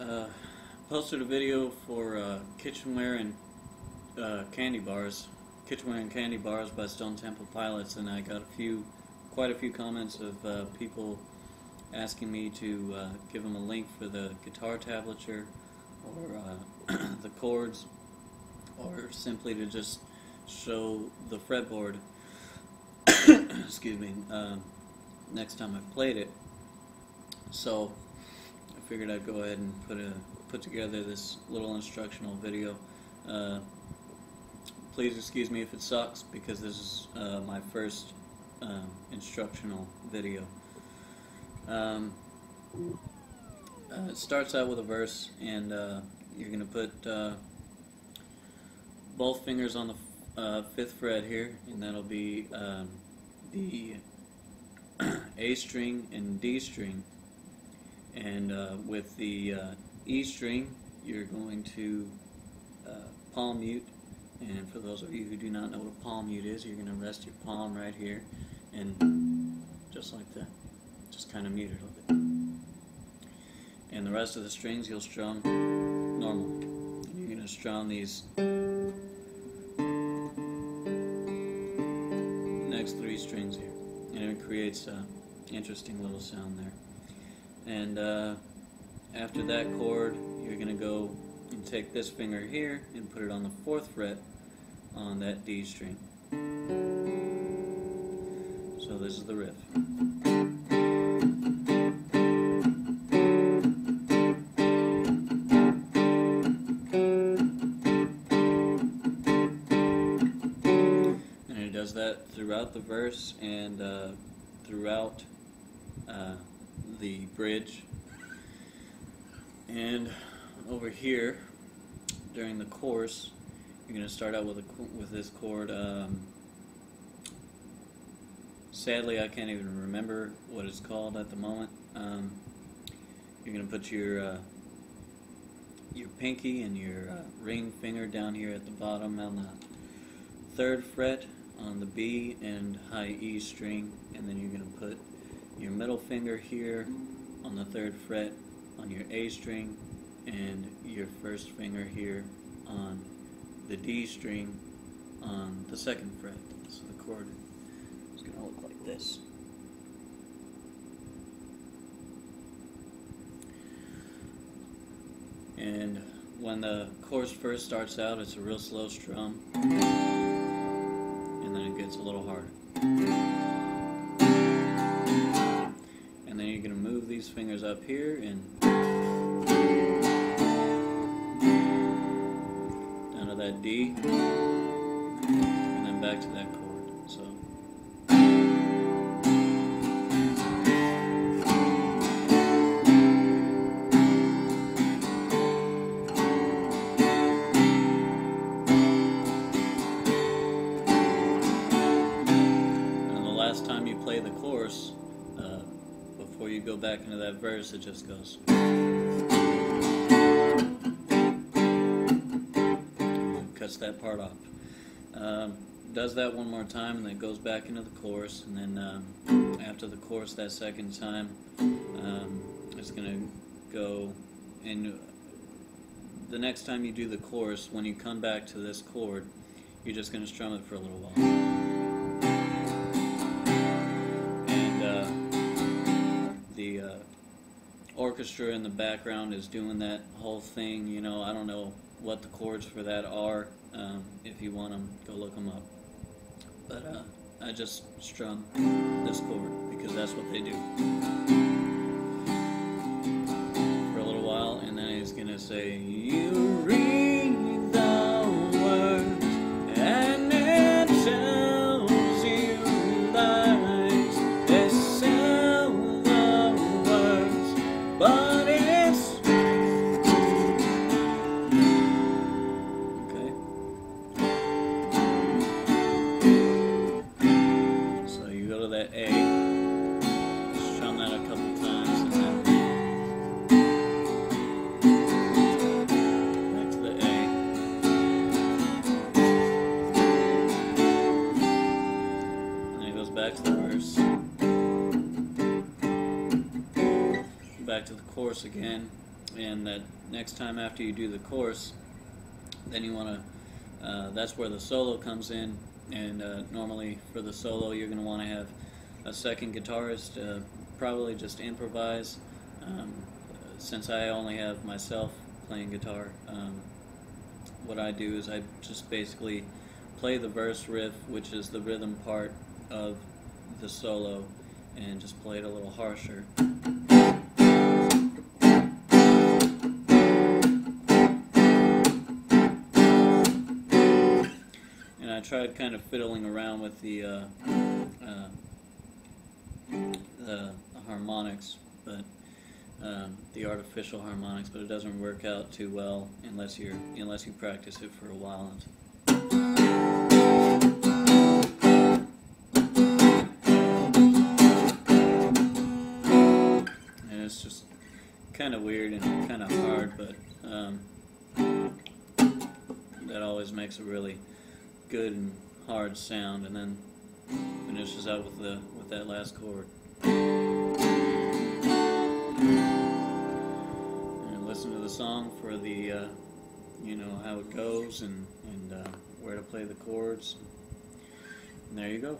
uh, posted a video for uh, kitchenware and uh, candy bars, kitchenware and candy bars by Stone Temple Pilots, and I got a few, quite a few comments of uh, people asking me to uh, give them a link for the guitar tablature or uh, the chords, or simply to just show the fretboard. excuse me. Next time I played it, so figured I'd go ahead and put a put together this little instructional video. Uh, please excuse me if it sucks because this is uh, my first um, instructional video. Um, uh, it starts out with a verse, and uh, you're going to put uh, both fingers on the uh, fifth fret here, and that'll be um, the A string and D string. And uh, with the uh, E string, you're going to palm mute. And for those of you who do not know what a palm mute is, you're going to rest your palm right here, and just like that just kind of mute it a little bit. And the rest of the strings you'll strum normal. And you're going to strum these next three strings here. And it creates an interesting little sound there. And uh, after that chord, you're going to go and take this finger here and put it on the fourth fret on that D string. So this is the riff. And it does that throughout the verse and uh, throughout uh, the bridge. And over here, during the course, you're going to start out with a, with this chord. Um, sadly, I can't even remember what it's called at the moment. Um, you're going to put your uh, your pinky and your uh, ring finger down here at the bottom on the third fret on the B and high E string, and then you're going to put your middle finger here on the third fret on your A string, and your first finger here on the D string on the second fret. So the chord is going to look like this. And when the chorus first starts out, it's a real slow strum and then it gets a little harder. Then you're going to move these fingers up here and down to that D, and then back to that chord. So and the last time you go back into that verse, it just goes. Cuts that part off. Um, does that one more time and then goes back into the chorus and then um, after the chorus that second time um, it's going to go and the next time you do the chorus when you come back to this chord you're just going to strum it for a little while orchestra in the background is doing that whole thing. You know, I don't know what the chords for that are. Um, if you want them, go look them up. But uh, I just strum this chord because that's what they do for a little while, and then he's gonna say, "You back to the course again, and that next time after you do the course, then you want to. Uh, that's where the solo comes in, and uh, normally for the solo, you're going to want to have a second guitarist, uh, probably just improvise. Um, since I only have myself playing guitar, um, what I do is I just basically play the verse riff, which is the rhythm part of the solo, and just play it a little harsher. I tried kind of fiddling around with the uh, uh, the harmonics, but um, the artificial harmonics, but it doesn't work out too well unless you're unless you practice it for a while. And it's just kind of weird and kind of hard, but um, that always makes a really good and hard sound, and then finishes out with the with that last chord. And listen to the song for the uh, you know how it goes and and uh, where to play the chords. And there you go.